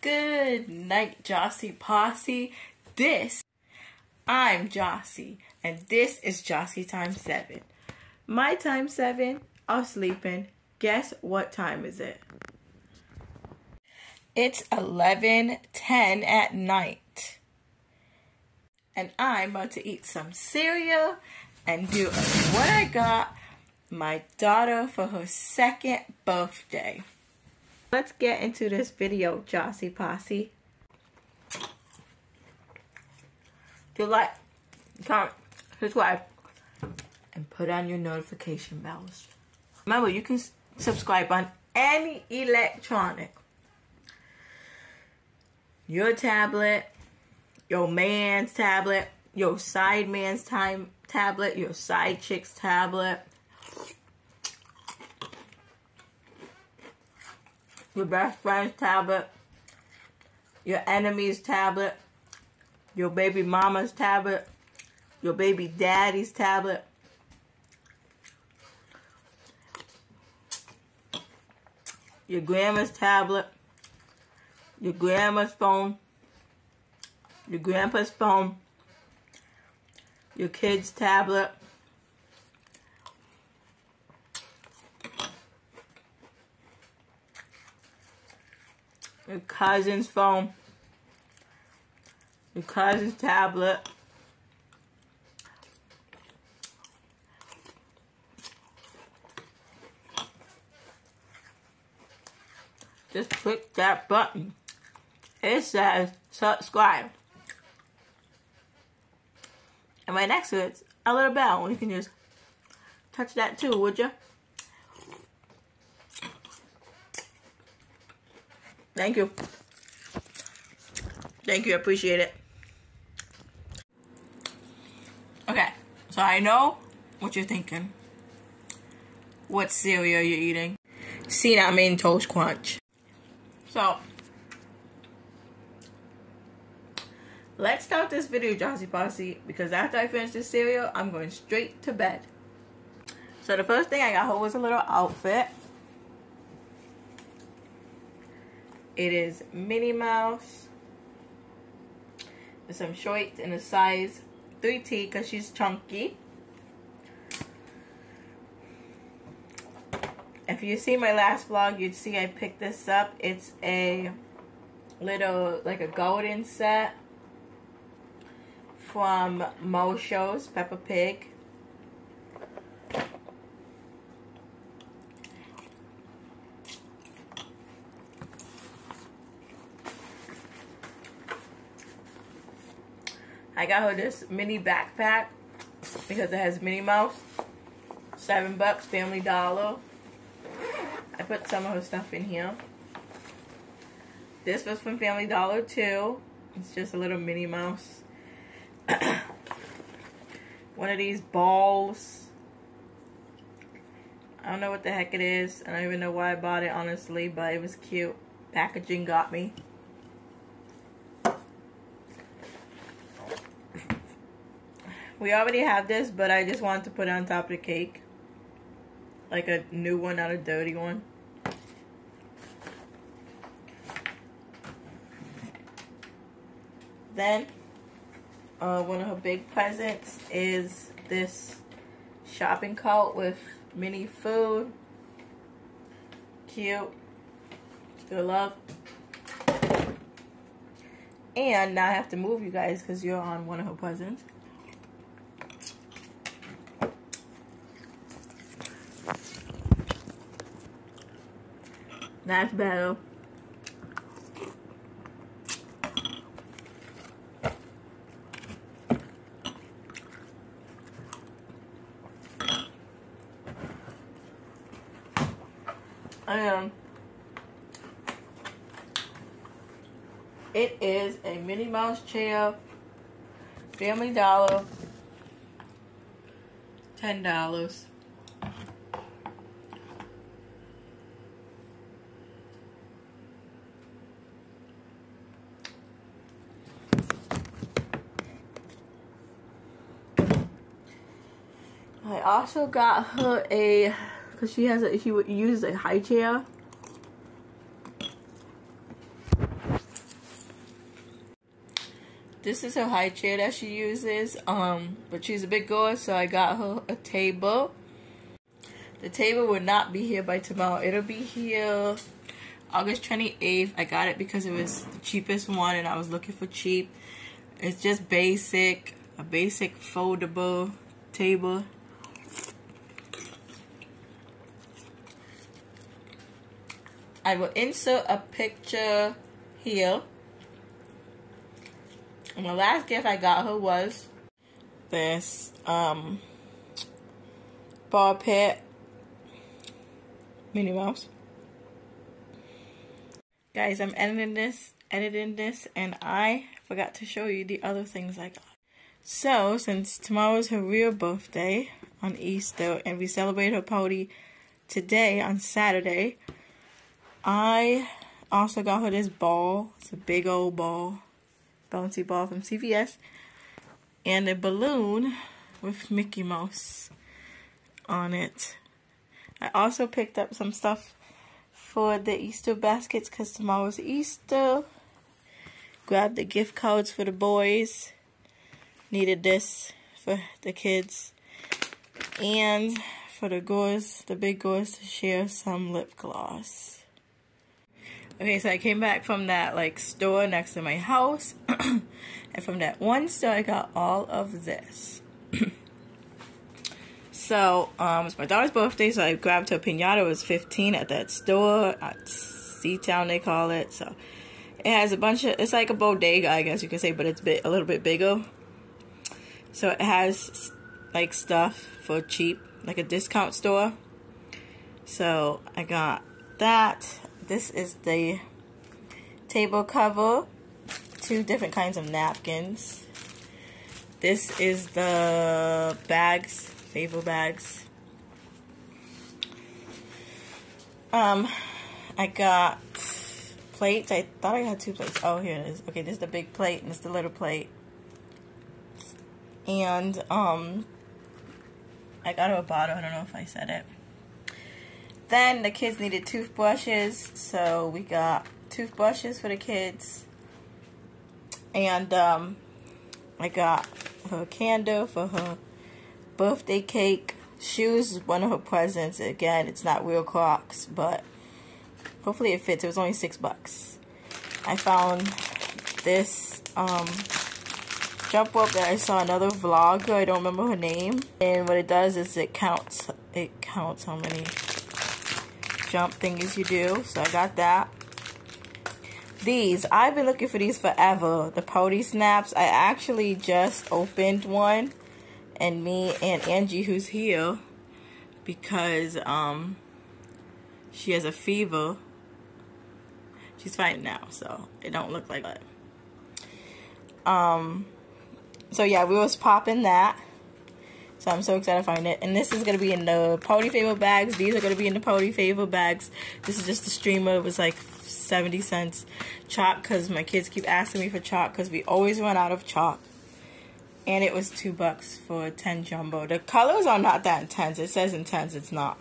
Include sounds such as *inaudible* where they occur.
Good night, Jossie Posse. This, I'm Jossie, and this is Jossie Time 7. My time 7 are sleeping. Guess what time is it? It's 11:10 at night. And I'm about to eat some cereal and do what I got my daughter for her second birthday. Let's get into this video, Jossie Posse. Do like, comment, subscribe, and put on your notification bells. Remember, you can subscribe on any electronic. Your tablet, your man's tablet, your side man's time tablet, your side chick's tablet, your best friend's tablet, your enemy's tablet, your baby mama's tablet, your baby daddy's tablet, your grandma's tablet, your grandma's phone, your grandpa's phone, your kid's tablet, your cousin's phone, your cousin's tablet, just click that button. It says subscribe. And right next to it's a little bell. You can just touch that too, would you? Thank you. Thank you, I appreciate it. Okay, so I know what you're thinking. What cereal you're eating. Cinnamon Toast Crunch. So, let's start this video, Jossie Posse, because after I finish this cereal, I'm going straight to bed. So the first thing I got her was a little outfit. It is Minnie Mouse. With some shorts in a size 3T because she's chunky. If you see my last vlog, you'd see I picked this up. It's a little, like a golden set from Mo Shows, Peppa Pig. I got her this mini backpack because it has Minnie Mouse. Seven bucks, Family Dollar. I put some of her stuff in here. This was from Family Dollar too. It's just a little Minnie Mouse. *coughs* One of these balls. I don't know what the heck it is. I don't even know why I bought it, honestly, but it was cute. Packaging got me. We already have this, but I just wanted to put it on top of the cake. Like a new one, not a dirty one. Then, uh, one of her big presents is this shopping cart with mini food. Cute. Good love. And now I have to move you guys because you're on one of her presents. That's better. And it is a Minnie Mouse chair, Family Dollar, ten dollars. I also got her a, cause she has a, she would use a high chair. This is her high chair that she uses. Um, but she's a big girl, so I got her a table. The table will not be here by tomorrow. It'll be here August 28th. I got it because it was the cheapest one and I was looking for cheap. It's just basic, a basic foldable table. I will insert a picture here. And the last gift I got her was this um, ball pit Minnie Mouse. Guys, I'm editing this, editing this, and I forgot to show you the other things I got. So, since tomorrow is her real birthday on Easter, and we celebrate her party today on Saturday, I also got her this ball. It's a big old ball, bouncy ball from CVS, and a balloon with Mickey Mouse on it. I also picked up some stuff for the Easter baskets because tomorrow's Easter. Grabbed the gift cards for the boys. Needed this for the kids. And for the girls, the big girls to share some lip gloss. Okay, so I came back from that like store next to my house. *clears throat* and from that one store I got all of this. *clears throat* So, um, it's my daughter's birthday, so I grabbed her pinata. It was 15 at that store at C-Town, they call it. So, it has a bunch of, it's like a bodega, I guess you could say, but it's bit, a little bit bigger. So, it has like stuff for cheap, like a discount store. So, I got that. This is the table cover, two different kinds of napkins. This is the bags Favo bags. Um, I got plates. I thought I had two plates. Oh, here it is. Okay, this is the big plate and this is the little plate. And, um, I got a bottle. I don't know if I said it. Then the kids needed toothbrushes, so we got toothbrushes for the kids. And, um, I got her candle for her birthday cake. Shoes is one of her presents. Again, it's not real Crocs, but hopefully it fits. It was only six bucks. I found this um, jump rope that I saw another vlogger. I don't remember her name. And what it does is it counts. It counts how many jump thingies you do. So I got that. These, I've been looking for these forever. The Pody Snaps. I actually just opened one and me and Angie who's here because um she has a fever. She's fine now, so it don't look like that. Um so yeah, we was popping that. So I'm so excited to find it. And this is going to be in the Party Favor bags. These are going to be in the Party Favor bags. This is just the streamer. It was like 70 cents chalk because my kids keep asking me for chalk because we always run out of chalk and it was two bucks for 10 jumbo. The colors are not that intense. It says intense, it's not.